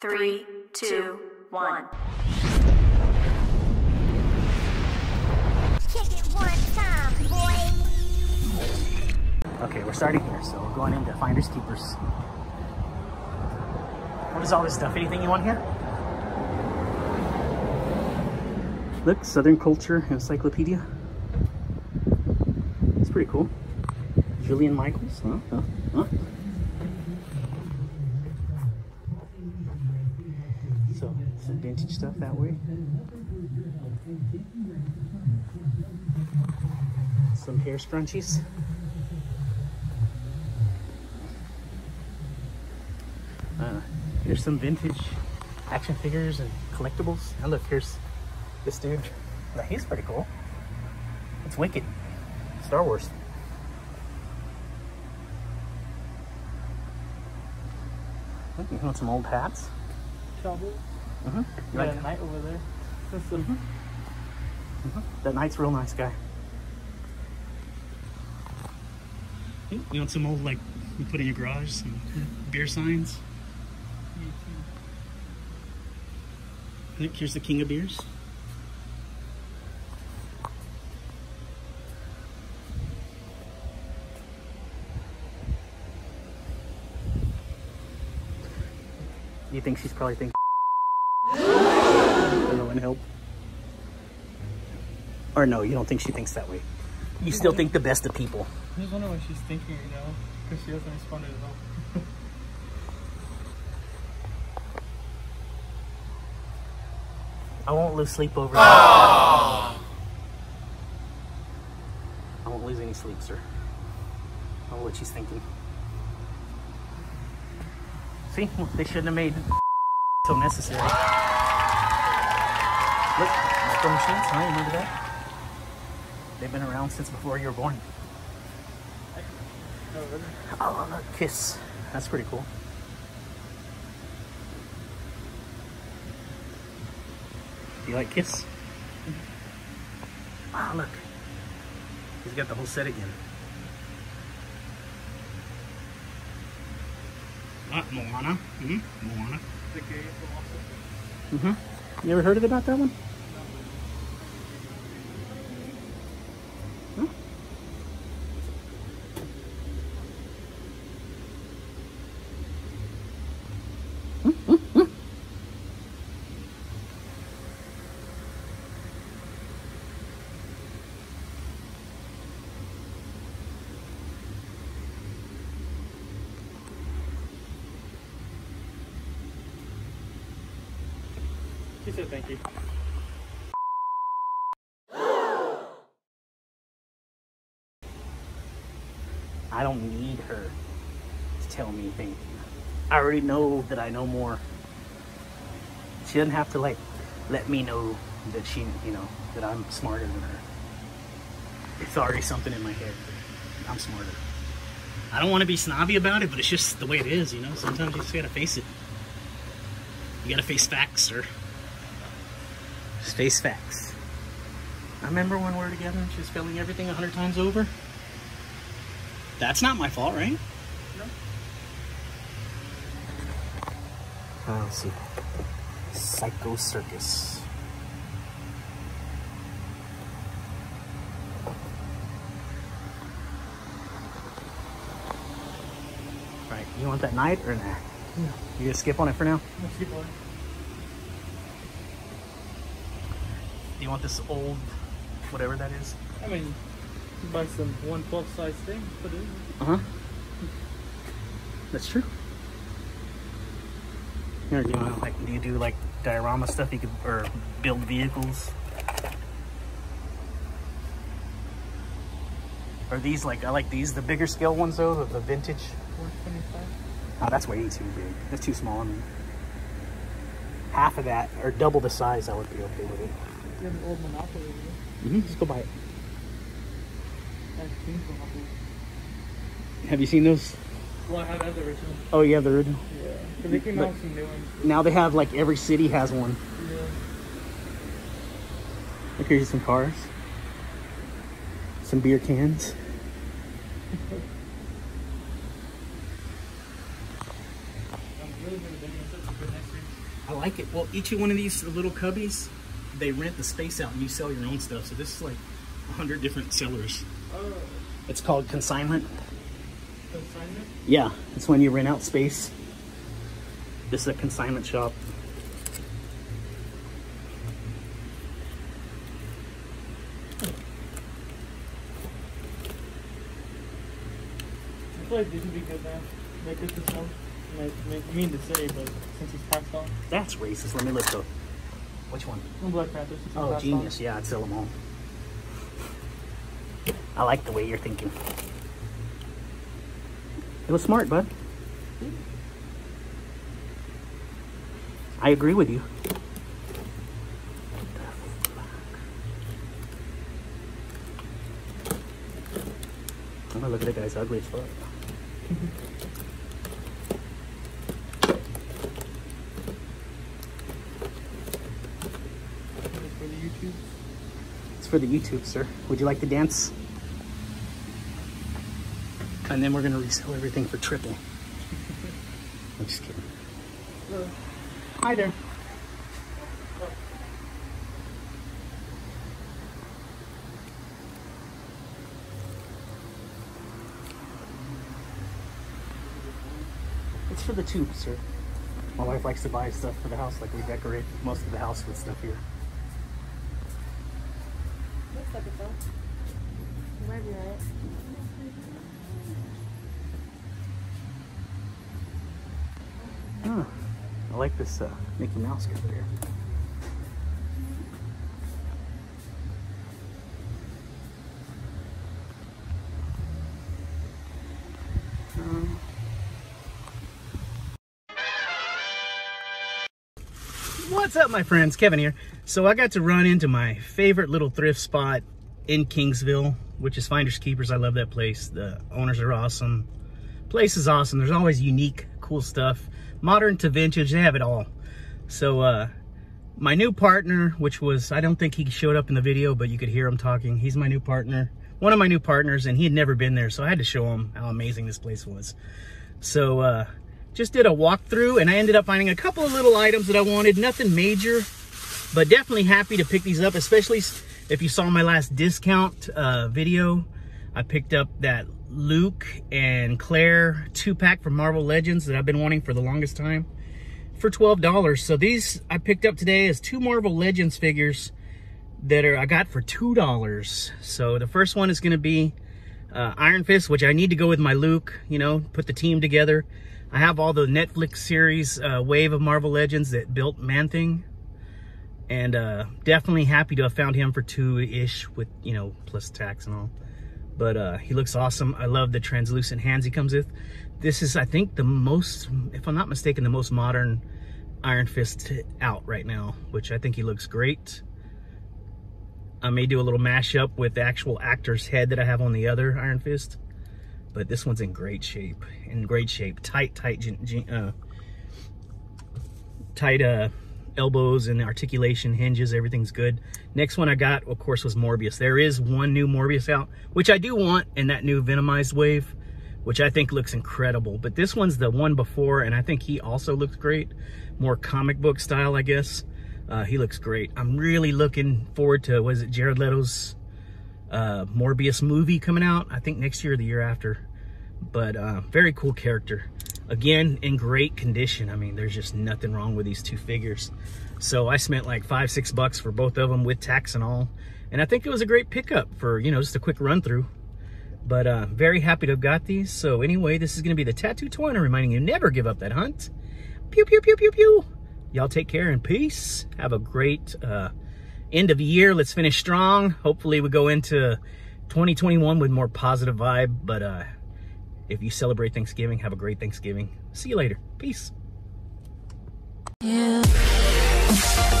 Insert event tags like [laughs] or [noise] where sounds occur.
Three, two, one. Kick it one time, boy. Okay, we're starting here, so we're going into Finders Keepers. What is all this stuff? Anything you want here? Look, Southern Culture Encyclopedia. It's pretty cool. Jillian Michaels, huh? huh? huh? So, some vintage stuff that way. Some hair scrunchies. Uh, here's some vintage action figures and collectibles. And look, here's this dude. Now, he's pretty cool. It's Wicked. Star Wars. You want some old hats? Cowboy. Mm-hmm. You Yeah, like that knight over there. That's the that knight's real nice guy. You want some old like you put in your garage, some beer signs? I think here's the king of beers. You think she's probably thinking [gasps] no one help? Or no, you don't think she thinks that way. You still think the best of people. I just wonder what she's thinking right now. Because she hasn't responded at all. [laughs] I won't lose sleep over that. I won't lose any sleep, sir. I know what she's thinking. See, Well, they shouldn't have made so necessary. Look, micro machines, huh? You remember that? They've been around since before you were born. Oh, look, Kiss. That's pretty cool. Do you like Kiss? Wow, look. He's got the whole set again. Ah, Moana. Moana. The gay philosopher. Mm-hmm. You ever heard of about that one? She said thank you. I don't need her to tell me thank you. I already know that I know more. She doesn't have to like let me know that she, you know, that I'm smarter than her. It's already something in my head. I'm smarter. I don't want to be snobby about it, but it's just the way it is, you know. Sometimes you just gotta face it. You gotta face facts, sir. Face facts. I remember when we were together and she was spelling everything a hundred times over. That's not my fault, right? No. Uh, let's see. Psycho Circus. Right, you want that night or nah? You gonna skip on it for now? Let's keep going. Do you want this old, whatever that is? I mean, buy some 112 size thing, put it in. Uh huh. That's true. Here, do you want like? Do you do like diorama stuff? You could or build vehicles. Are these like I like these the bigger scale ones though the, the vintage? 125. Oh, that's way too big. That's too small. I mean, half of that or double the size, I would be okay with it. You have an old Monopoly. Mm-hmm. Just go buy it. That King's Monopoly. Have you seen those? Well, I have that original. Oh yeah, the original. Yeah. Because they came But- out with some new ones. Now they have like every city has one. Yeah. Look here's some cars. Some beer cans. [laughs] I'm really gonna dig into it for next week. I like it. Well, each one of these little cubbies, they rent the space out and you sell your own stuff. So this is like a hundred different sellers. Oh, It's called consignment. consignment? Yeah, it's when you rent out space. This is a consignment shop. I feel like this would be good, man. Make it this one. Like, make, mean to say, but since he's passed on. That's racist. Let me look though. Which one? Black Panther Oh, genius. Yeah, I'd sell them all. I like the way you're thinking. It was smart, bud. I agree with you. I'm gonna look at that guy's ugly as fuck. on. For the YouTube. It's for the YouTube, sir. Would you like to dance? And then we're gonna resell everything for triple. [laughs] I'm just kidding. Hi there. It's for the tube, sir. My wife likes to buy stuff for the house, like we decorate most of the house with stuff here. Huh. I like this uh, Mickey Mouse guy there. What's up, my friends? Kevin here. So I got to run into my favorite little thrift spot in Kingsville, which is Finders Keepers. I love that place. The owners are awesome. Place is awesome. There's always unique, cool stuff. Modern to vintage, they have it all. So uh, my new partner, which was, I don't think he showed up in the video, but you could hear him talking. He's my new partner, one of my new partners, and he had never been there. So I had to show him how amazing this place was. So uh, just did a walkthrough and I ended up finding a couple of little items that I wanted. Nothing major, but definitely happy to pick these up, especially if you saw my last discount uh, video. I picked up that Luke and Claire two pack from Marvel Legends that I've been wanting for the longest time for $12. So these I picked up today as two Marvel Legends figures that are I got for $2. So the first one is going to be uh, Iron Fist, which I need to go with my Luke, you know, put the team together. I have all the Netflix series uh, wave of Marvel Legends that built Man-Thing. And uh, definitely happy to have found him for two-ish with, you know, plus tax and all. But uh, he looks awesome. I love the translucent hands he comes with. This is, I think, the most, if I'm not mistaken, the most modern Iron Fist out right now, which I think he looks great. I may do a little mashup with the actual actor's head that I have on the other Iron Fist. But this one's in great shape. In great shape. Tight, tight, uh, tight uh, elbows and articulation, hinges, everything's good. Next one I got, of course, was Morbius. There is one new Morbius out, which I do want in that new Venomized wave, which I think looks incredible. But this one's the one before, and I think he also looks great. More comic book style, I guess. Uh, he looks great. I'm really looking forward to, was it Jared Leto's uh, Morbius movie coming out? I think next year or the year after. But uh, very cool character. Again, in great condition. I mean, there's just nothing wrong with these two figures. So I spent like five, six bucks for both of them with tax and all. And I think it was a great pickup for, you know, just a quick run through. But uh, very happy to have got these. So anyway, this is going to be the Tattooed Toy Hunter reminding you never give up that hunt. Pew, pew, pew, pew, pew. Y'all take care and peace. Have a great uh, end of the year. Let's finish strong. Hopefully we go into 2021 with more positive vibe. But uh, if you celebrate Thanksgiving, have a great Thanksgiving. See you later. Peace. Yeah.